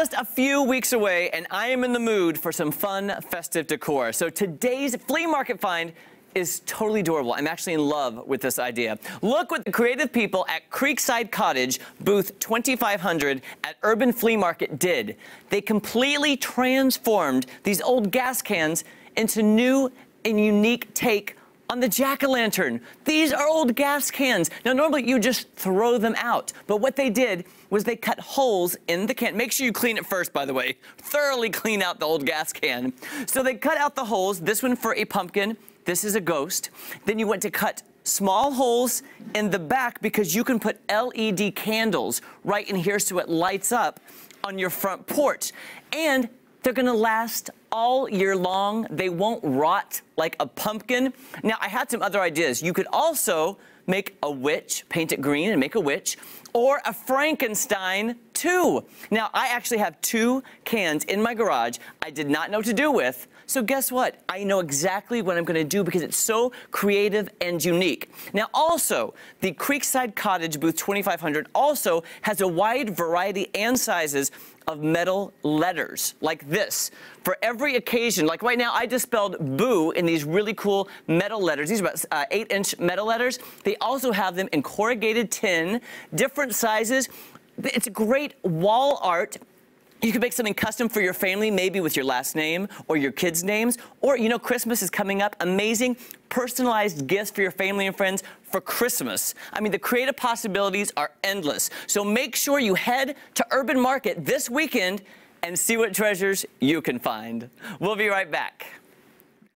a few weeks away, and I am in the mood for some fun, festive decor. So today's flea market find is totally adorable. I'm actually in love with this idea. Look what the creative people at Creekside Cottage, booth 2500 at Urban Flea Market did. They completely transformed these old gas cans into new and unique take on the jack-o'-lantern. These are old gas cans. Now, normally you just throw them out, but what they did was they cut holes in the can. Make sure you clean it first, by the way. Thoroughly clean out the old gas can. So they cut out the holes, this one for a pumpkin, this is a ghost. Then you went to cut small holes in the back because you can put LED candles right in here so it lights up on your front porch. And they're gonna last all year long. They won't rot like a pumpkin. Now, I had some other ideas. You could also make a witch, paint it green and make a witch, or a Frankenstein too. Now, I actually have two cans in my garage I did not know what to do with. So guess what? I know exactly what I'm gonna do because it's so creative and unique. Now also, the Creekside Cottage booth 2500 also has a wide variety and sizes of metal letters like this for every occasion. Like right now, I just spelled boo in these really cool metal letters. These are about uh, eight inch metal letters. They also have them in corrugated tin, different sizes. It's great wall art you could make something custom for your family, maybe with your last name or your kids' names. Or, you know, Christmas is coming up. Amazing personalized gifts for your family and friends for Christmas. I mean, the creative possibilities are endless. So make sure you head to Urban Market this weekend and see what treasures you can find. We'll be right back.